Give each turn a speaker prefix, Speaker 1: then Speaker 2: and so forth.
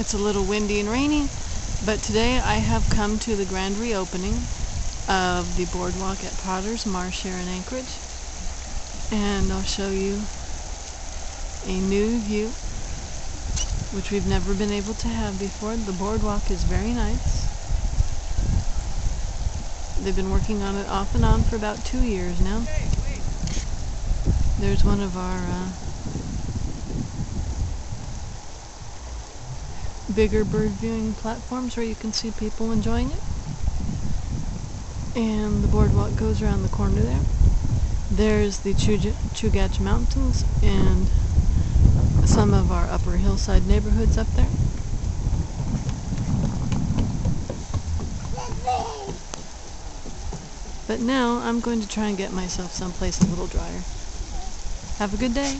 Speaker 1: It's a little windy and rainy, but today I have come to the grand reopening of the boardwalk at Potter's Marsh here in Anchorage. And I'll show you a new view, which we've never been able to have before. The boardwalk is very nice. They've been working on it off and on for about two years now. There's one of our uh, bigger bird viewing platforms where you can see people enjoying it. And the boardwalk goes around the corner there. There's the Chugach Mountains and some of our upper hillside neighborhoods up there. But now I'm going to try and get myself someplace a little drier. Have a good day.